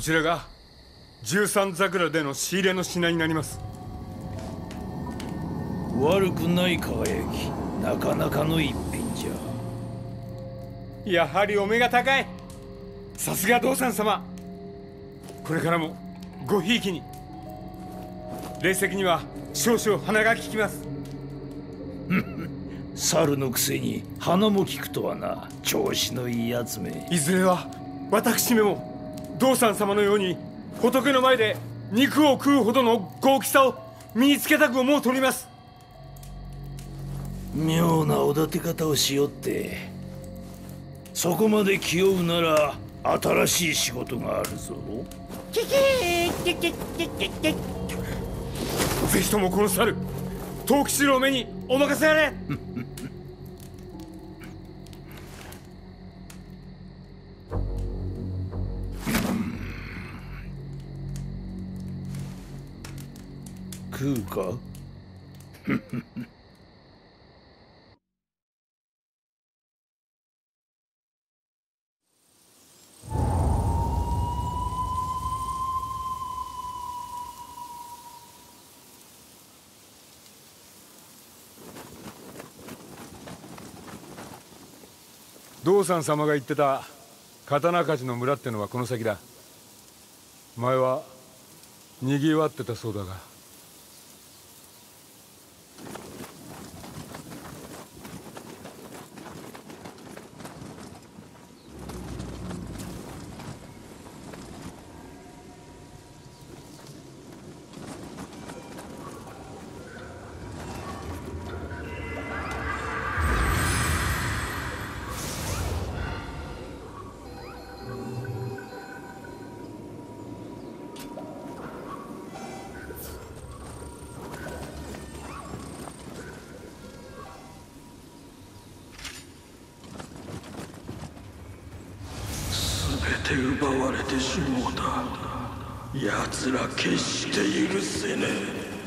こちらが十三桜での仕入れの品になります。悪くない輝き。なかなかの一品じゃ。やはりお目が高い。さすが道産様。これからもごひいきに。霊石には少々鼻が利きます。猿のくせに鼻も利くとはな。調子のいいやつめ。いずれは私めも道産様のように仏の前で肉を食うほどの豪気さを身につけたく思うとります。妙なおだて方をしよってそこまで気負うなら新しい仕事があるぞ。ぜひともこの猿藤吉郎目にお任せあれ食うか？道産様が言ってた刀鍛冶の村ってのはこの先だ。前はにぎわってたそうだが。て奪われてしもうた。奴ら決して許せねえ。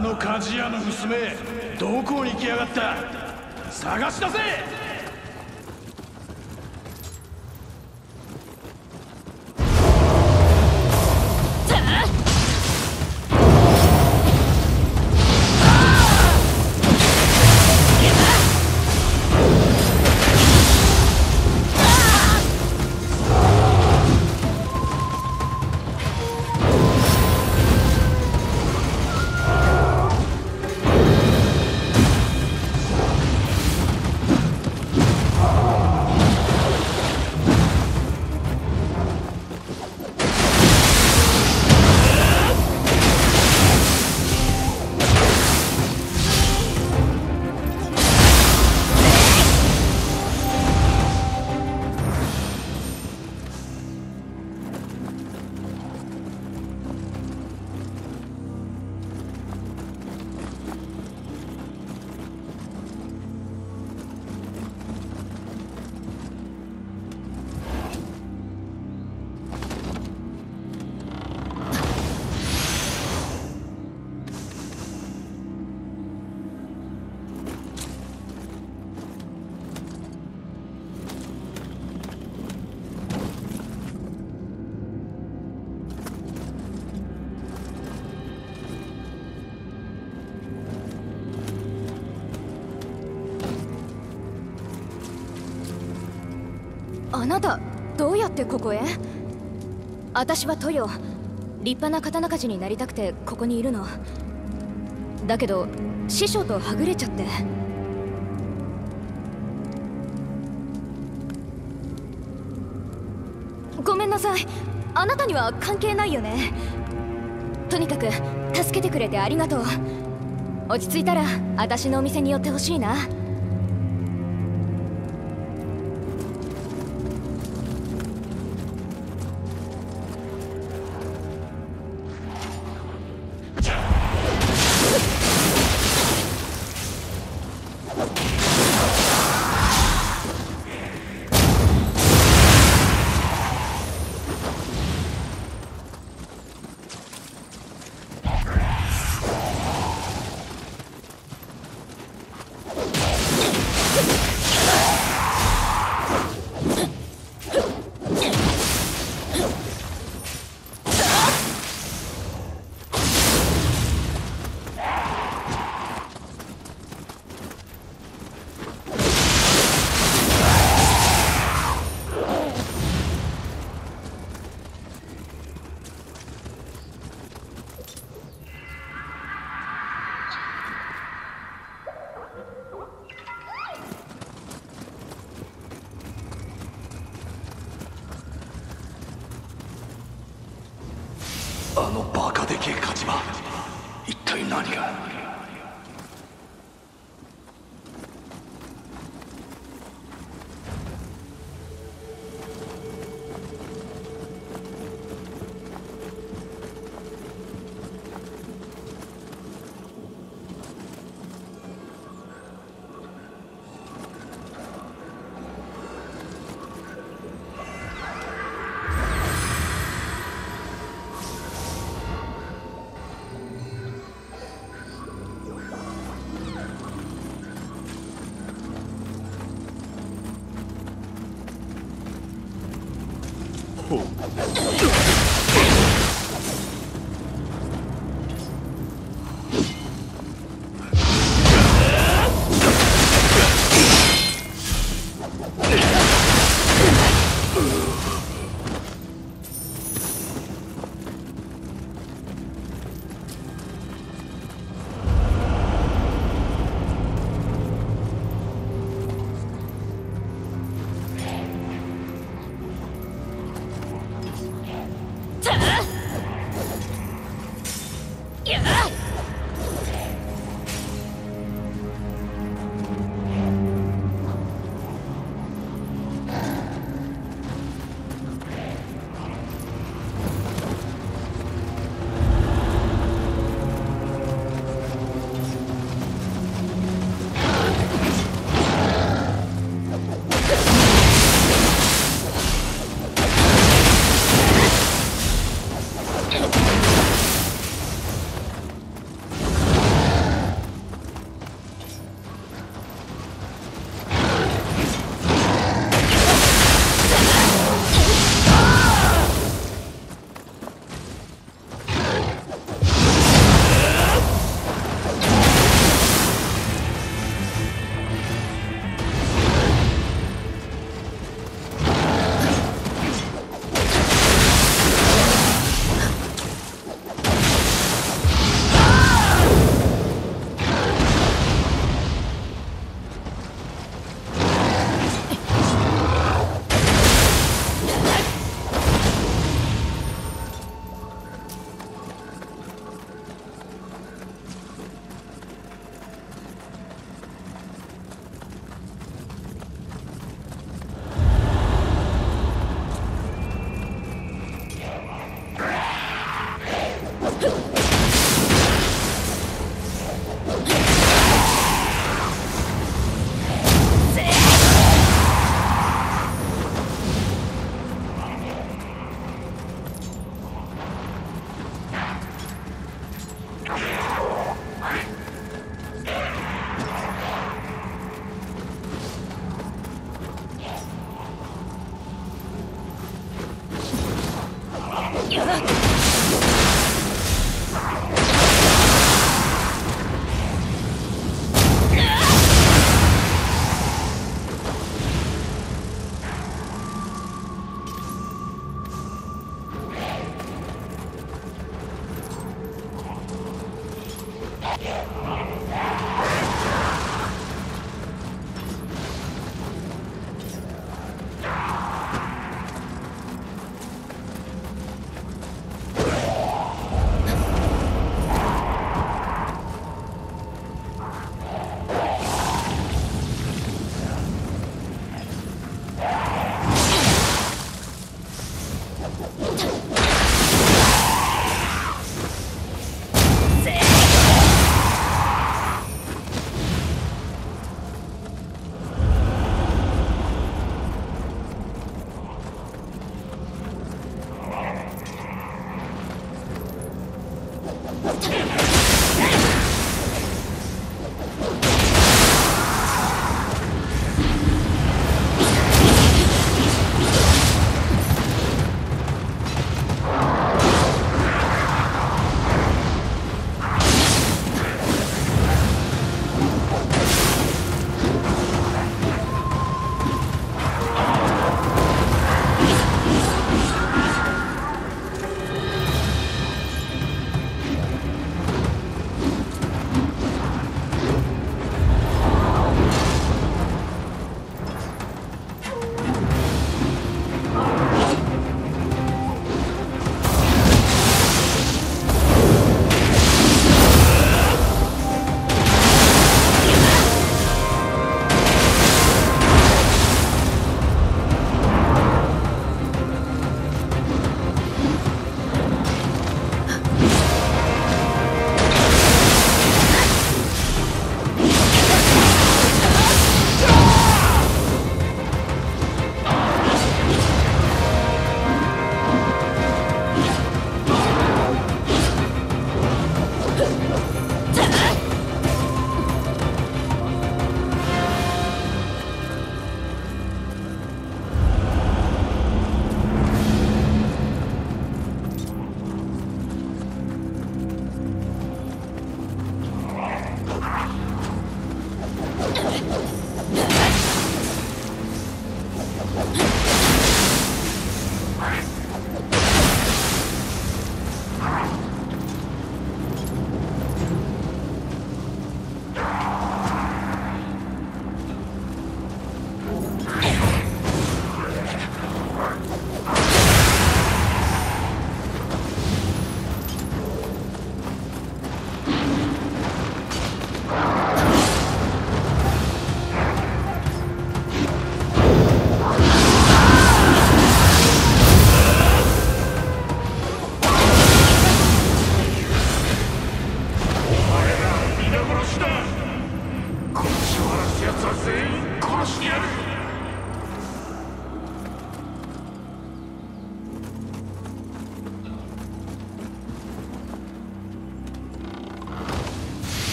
の鍛冶屋の娘どこに行きやがった？探し出せ！あなたどうやってここへ？私はトヨ立派な刀鍛冶になりたくてここにいるの。だけど師匠とはぐれちゃって。ごめんなさい。あなたには関係ないよね。とにかく助けてくれてありがとう。落ち着いたら私のお店に寄ってほしいな。あの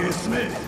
あのゲ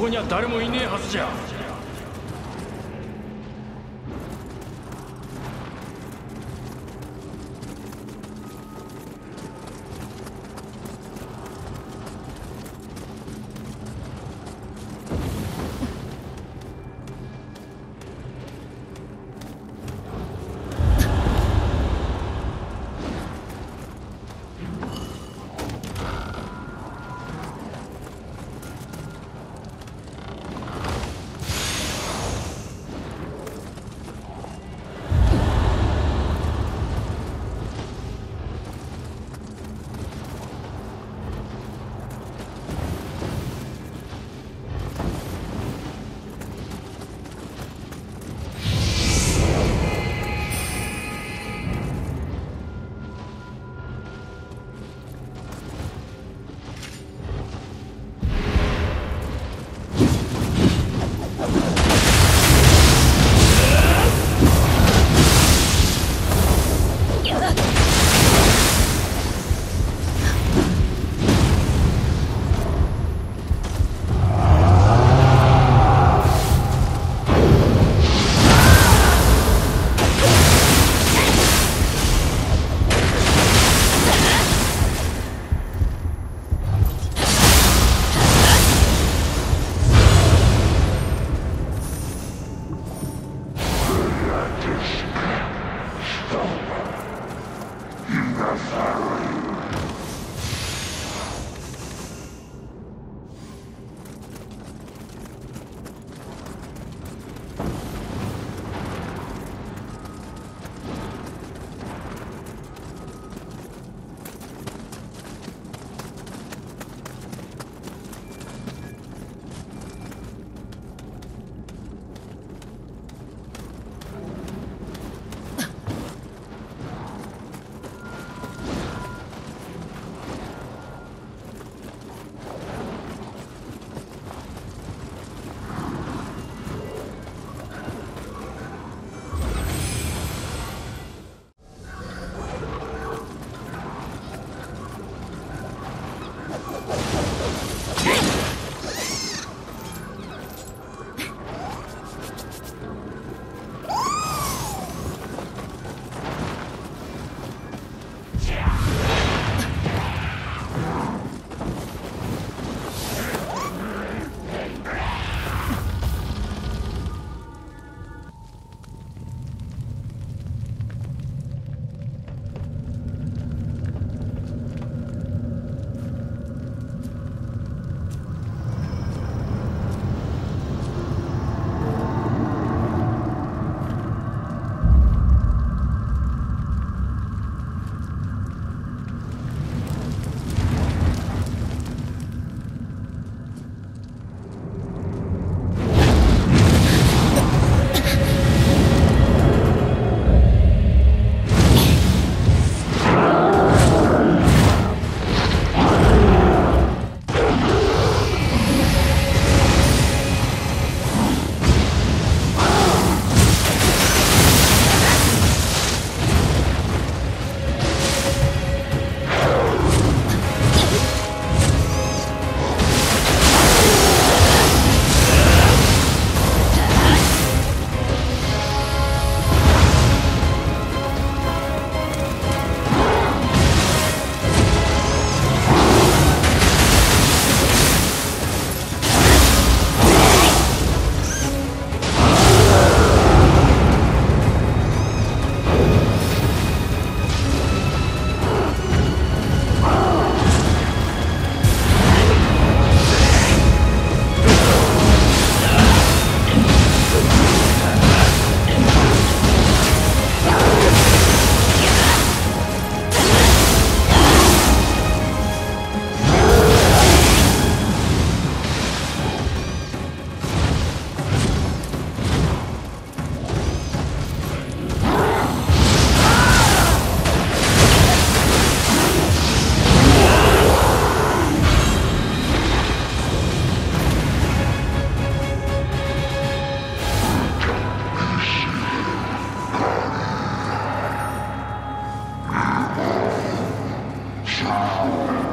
ここには誰もいねえはずじゃ。ああ。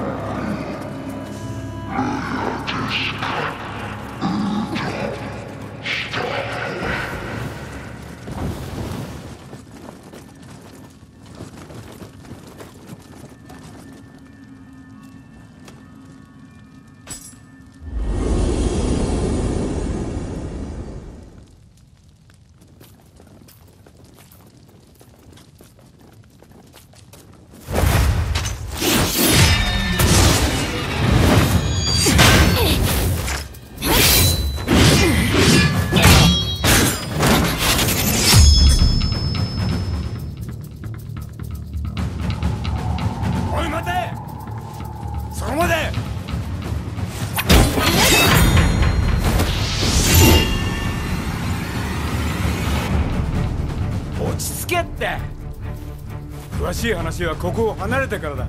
しい話はここを離れてからだ。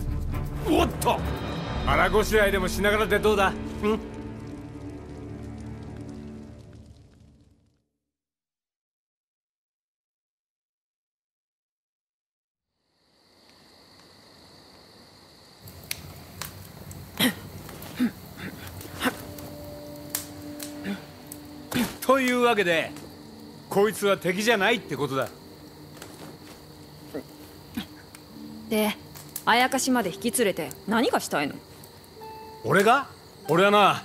おっと腹ごしらえでもしながらでどうだ？ん？というわけでこいつは敵じゃないってことだ。であやかしまで引き連れて何がしたいの？俺が？俺はな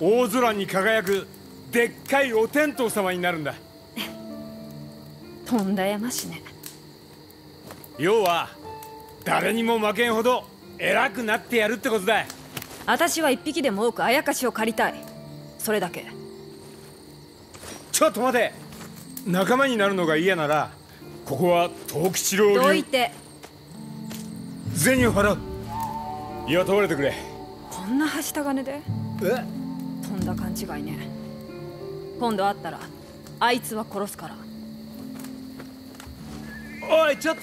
大空に輝くでっかいお天道様になるんだ。とんだやましね。要は誰にも負けんほど偉くなってやるってことだ。私は一匹でも多くあやかしを借りたい。それだけ。ちょっと待て。仲間になるのが嫌ならここは藤吉郎流。どいて銭を払う。雇われてくれ。こんなはした金で？え？とんだ勘違いね。今度会ったらあいつは殺すから。おいちょっと